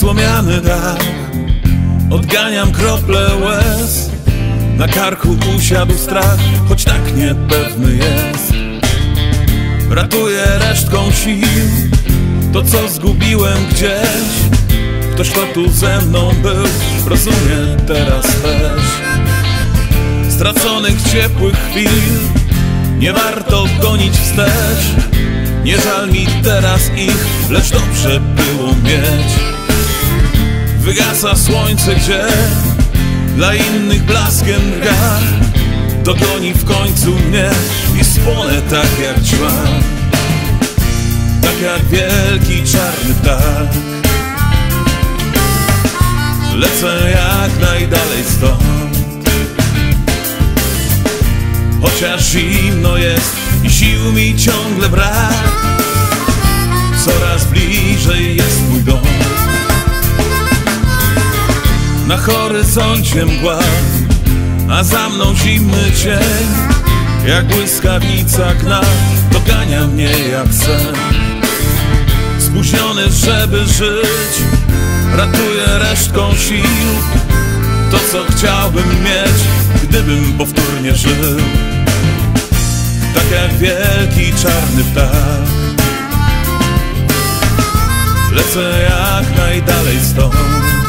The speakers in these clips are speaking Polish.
słomiany dach. Odganiam krople łez. Na karku usiadł strach Choć tak niepewny jest. Ratuję resztką sił. To co zgubiłem gdzieś. Ktoś kto tu ze mną był. Rozumie teraz też. Straconych ciepłych chwil. Nie warto gonić wstecz. Nie żal mi teraz ich Lecz dobrze było mieć Wygasa słońce gdzie Dla innych blaskiem drga Dogoni w końcu mnie I spłonę tak jak ćma Tak jak wielki czarny ptak. Lecę jak najdalej stąd. Chociaż zimno jest i sił mi ciągle brak. Coraz bliżej jest mój dom horyzoncie mgła, a za mną zimny cień. Jak błyskawica gna, dogania mnie jak sen. Spóźniony, żeby żyć, ratuję resztką sił. To co chciałbym mieć, gdybym powtórnie żył. Tak jak wielki czarny ptak. Lecę jak najdalej stąd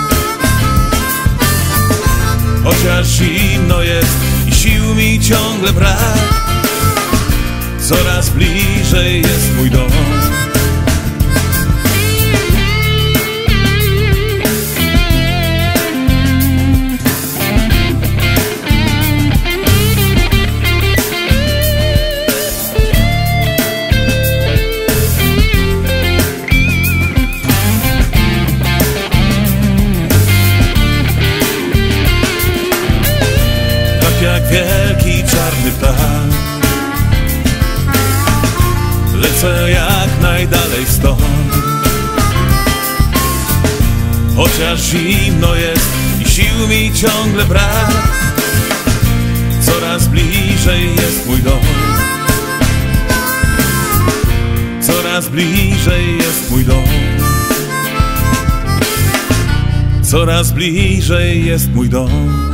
Chociaż zimno jest i sił mi ciągle brak. Coraz bliżej jest mój dom wielki czarny ptak Lecę jak najdalej stąd. Chociaż zimno jest i sił mi ciągle brak Coraz bliżej jest mój dom. Coraz bliżej jest mój dom. Coraz bliżej jest mój dom